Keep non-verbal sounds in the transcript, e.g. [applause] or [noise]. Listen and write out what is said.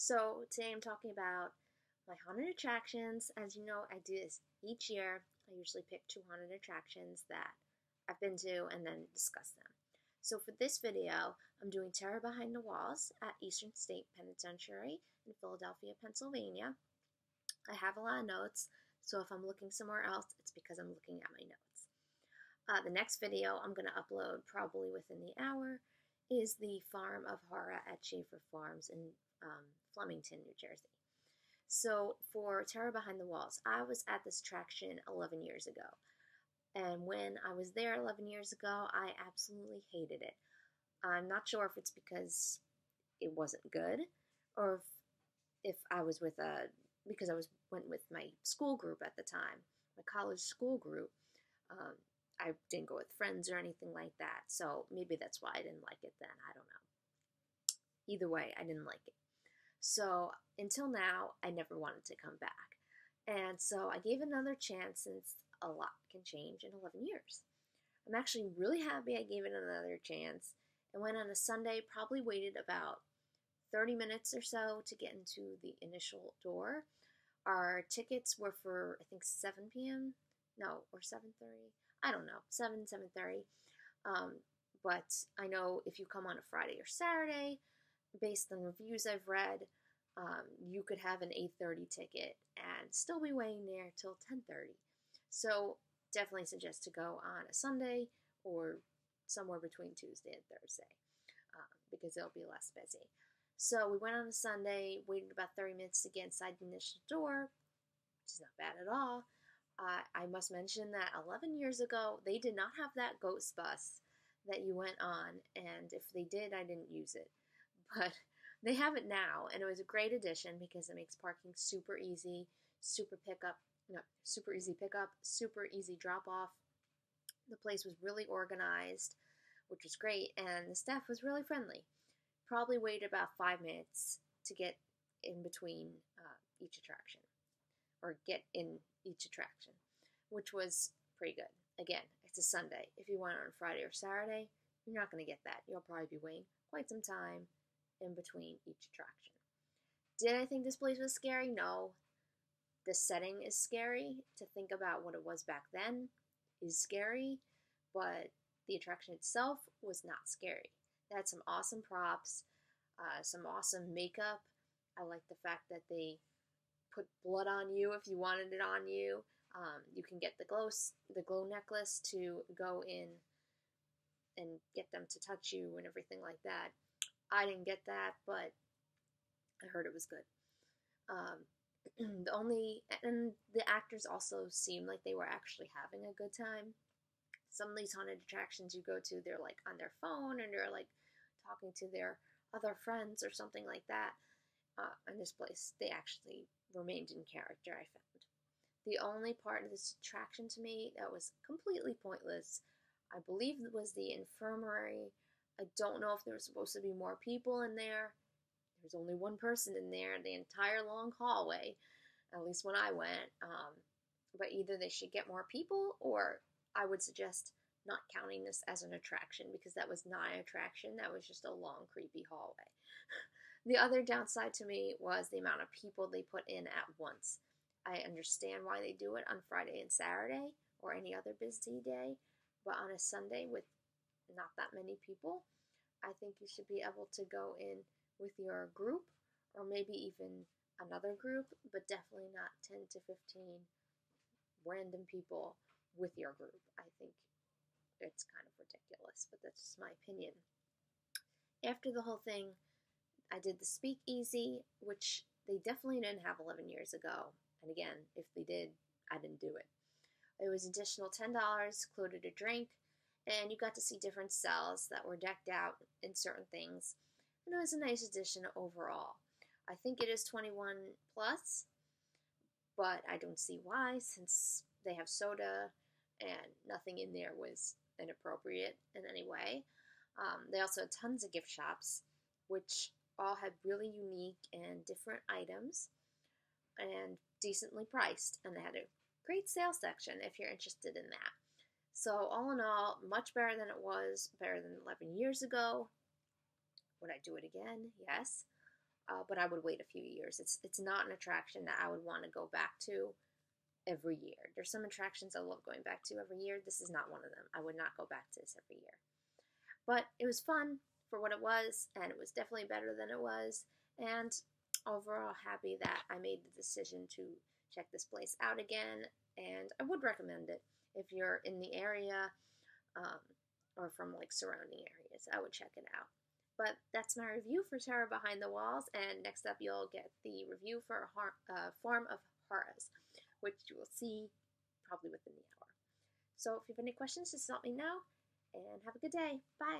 So today I'm talking about my haunted attractions. As you know, I do this each year. I usually pick two haunted attractions that I've been to and then discuss them. So for this video, I'm doing Terror Behind the Walls at Eastern State Penitentiary in Philadelphia, Pennsylvania. I have a lot of notes, so if I'm looking somewhere else, it's because I'm looking at my notes. Uh, the next video I'm going to upload probably within the hour is the Farm of Horror at Schaefer Farms in um, Flemington, New Jersey. So for Terror Behind the Walls, I was at this attraction 11 years ago. And when I was there 11 years ago, I absolutely hated it. I'm not sure if it's because it wasn't good or if, if I was with a because I was went with my school group at the time, my college school group. Um, I didn't go with friends or anything like that, so maybe that's why I didn't like it then. I don't know. Either way, I didn't like it. So until now, I never wanted to come back. And so I gave another chance since a lot can change in 11 years. I'm actually really happy I gave it another chance and went on a Sunday, probably waited about 30 minutes or so to get into the initial door. Our tickets were for I think 7 p.m. No, or 7:30. I don't know, 7 7:30. Um, but I know if you come on a Friday or Saturday, based on reviews I've read, um, you could have an 8:30 ticket and still be waiting there till 10:30. So definitely suggest to go on a Sunday or somewhere between Tuesday and Thursday um, because it'll be less busy. So we went on a Sunday, waited about 30 minutes to get inside the initial door, which is not bad at all. Uh, I must mention that 11 years ago, they did not have that ghost bus that you went on, and if they did, I didn't use it but [laughs] they have it now, and it was a great addition because it makes parking super easy, super pickup, no, super easy pickup, super easy drop off. The place was really organized, which was great, and the staff was really friendly. Probably waited about five minutes to get in between uh, each attraction, or get in each attraction, which was pretty good. Again, it's a Sunday. If you went on Friday or Saturday, you're not going to get that. You'll probably be waiting quite some time in between each attraction. Did I think this place was scary? No. The setting is scary. To think about what it was back then is scary, but the attraction itself was not scary. They had some awesome props, uh, some awesome makeup. I like the fact that they put blood on you if you wanted it on you. Um, you can get the glow the glow necklace to go in and get them to touch you and everything like that. I didn't get that, but I heard it was good. Um, [clears throat] the only and the actors also seemed like they were actually having a good time. Some of these haunted attractions you go to, they're like on their phone and they're like talking to their other friends or something like that. Uh, in this place, they actually remained in character. I found the only part of this attraction to me that was completely pointless, I believe, was the infirmary I don't know if there was supposed to be more people in there. There was only one person in there the entire long hallway, at least when I went. Um, but either they should get more people, or I would suggest not counting this as an attraction because that was not an attraction. That was just a long, creepy hallway. [laughs] the other downside to me was the amount of people they put in at once. I understand why they do it on Friday and Saturday or any other busy day, but on a Sunday with not that many people, I think you should be able to go in with your group or maybe even another group, but definitely not 10 to 15 random people with your group. I think it's kind of ridiculous, but that's just my opinion. After the whole thing, I did the speakeasy, which they definitely didn't have 11 years ago. And again, if they did, I didn't do it. It was additional $10, included a drink, and you got to see different cells that were decked out in certain things. And it was a nice addition overall. I think it is 21 plus, but I don't see why since they have soda and nothing in there was inappropriate in any way. Um, they also had tons of gift shops, which all had really unique and different items and decently priced. And they had a great sale section if you're interested in that. So, all in all, much better than it was, better than 11 years ago. Would I do it again? Yes. uh, but I would wait a few years. It's it's not an attraction that I would want to go back to every year. There's some attractions I love going back to every year. This is not one of them. I would not go back to this every year. But it was fun for what it was, and it was definitely better than it was. And overall, happy that I made the decision to check this place out again. And I would recommend it if you're in the area um, or from like surrounding areas. I would check it out. But that's my review for Terror Behind the Walls, and next up you'll get the review for a uh, Farm of Horrors, which you will see probably within the hour. So if you have any questions, just let me know, and have a good day. Bye!